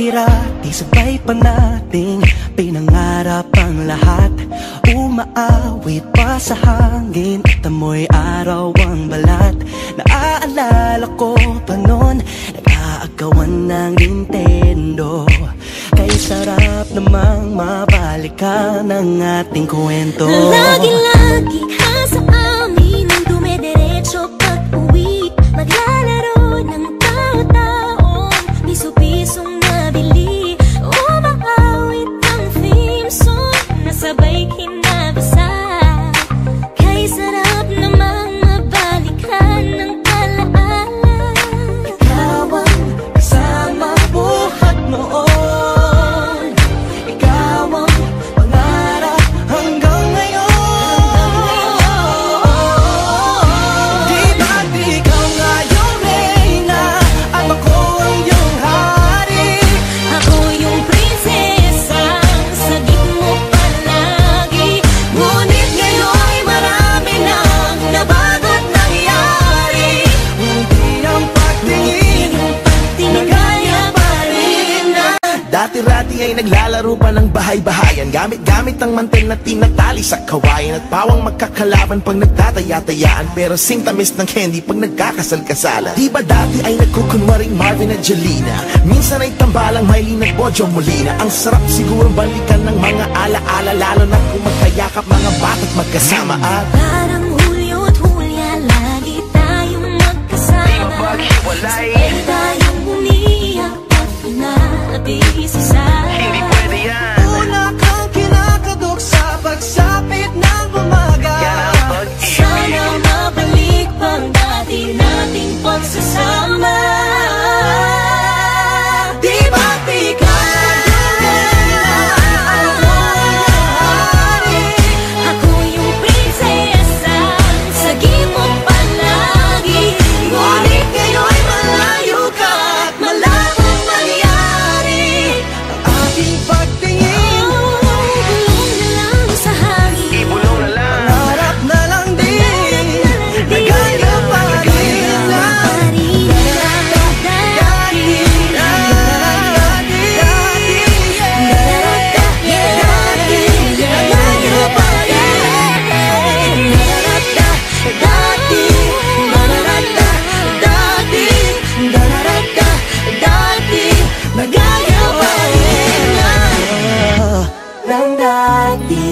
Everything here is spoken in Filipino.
Dati-rati sabay pa nating Pinangarap ang lahat. Umaawit pa sa hangin At amoy araw ang balat. Naaalala ko pa noon Nag-aagawan ng Nintendo. Kay sarap namang mabalikan ang ating kwento. Lagi-lagi estabilidad. Dati-rati ay naglalaro pa ng bahay-bahayan. Gamit-gamit ang mantel na tinatali sa kawayan At pawang magkakalaban pag nagtataya-tayaan. Pero sing tamis ng candy pag nagkakasal-kasalan. Di ba dati ay nagkukunwaring Marvin at Jelena? Minsan ay tambalang Miley at Bojo Molina. Ang sarap siguro balikan ng mga ala-ala Lalo na kung magkayakap mga bata't magkasama At Parang Nagaya pa rin na Ng dati